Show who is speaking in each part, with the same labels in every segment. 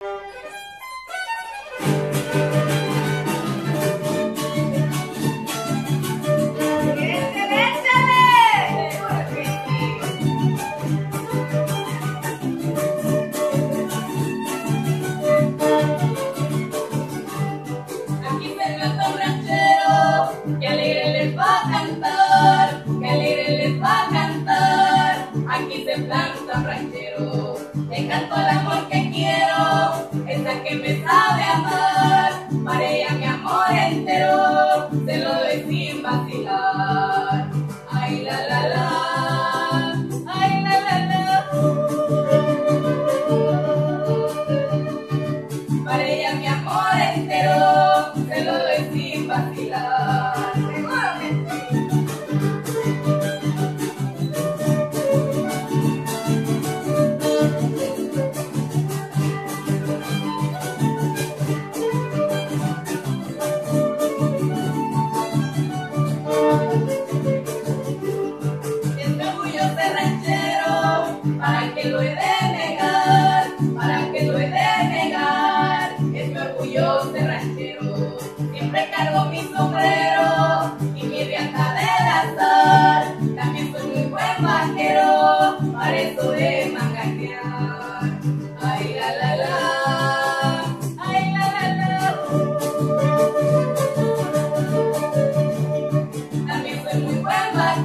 Speaker 1: otras fueras llaman toda mi atención cuando quieren que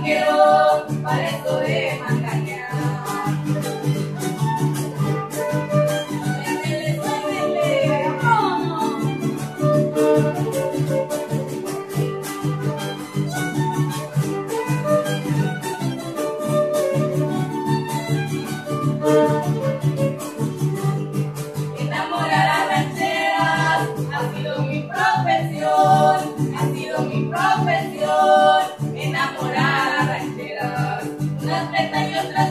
Speaker 1: quedó para esto de mangañar. nuestra